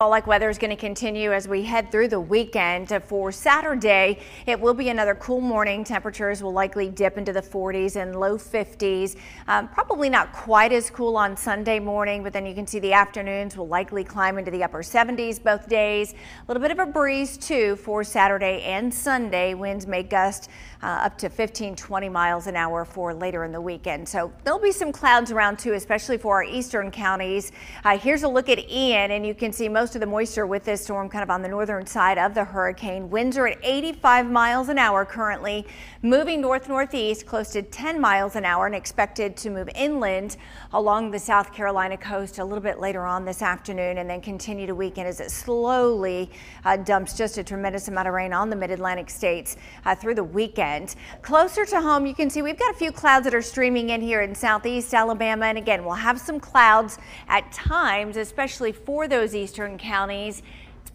Like weather is going to continue as we head through the weekend. For Saturday, it will be another cool morning. Temperatures will likely dip into the 40s and low 50s. Um, probably not quite as cool on Sunday morning, but then you can see the afternoons will likely climb into the upper 70s both days. A little bit of a breeze too for Saturday and Sunday. Winds may gust uh, up to 15, 20 miles an hour for later in the weekend. So there'll be some clouds around too, especially for our eastern counties. Uh, here's a look at Ian, and you can see most most of the moisture with this storm kind of on the northern side of the hurricane. Winds are at 85 miles an hour currently, moving north northeast close to 10 miles an hour and expected to move inland along the South Carolina coast a little bit later on this afternoon and then continue to weaken as it slowly uh, dumps just a tremendous amount of rain on the mid-Atlantic states uh, through the weekend. Closer to home, you can see we've got a few clouds that are streaming in here in southeast Alabama. And again, we'll have some clouds at times, especially for those eastern counties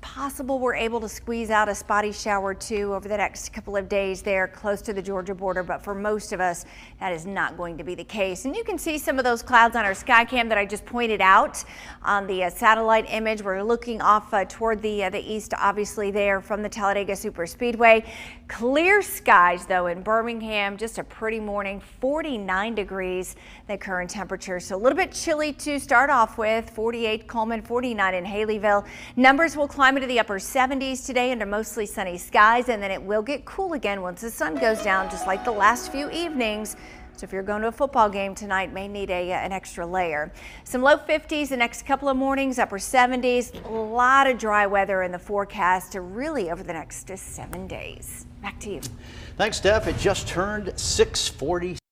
possible we're able to squeeze out a spotty shower two over the next couple of days there close to the Georgia border, but for most of us, that is not going to be the case. And you can see some of those clouds on our sky cam that I just pointed out on the uh, satellite image. We're looking off uh, toward the, uh, the east, obviously there from the Talladega Superspeedway. Clear skies though in Birmingham, just a pretty morning, 49 degrees the current temperature. So a little bit chilly to start off with, 48 Cullman, 49 in Haleyville. Numbers will climb into the upper 70s today under mostly sunny skies, and then it will get cool again once the sun goes down, just like the last few evenings. So if you're going to a football game tonight, may need a, an extra layer. Some low 50s the next couple of mornings, upper 70s. A lot of dry weather in the forecast to really over the next seven days. Back to you. Thanks, Steph. It just turned 640.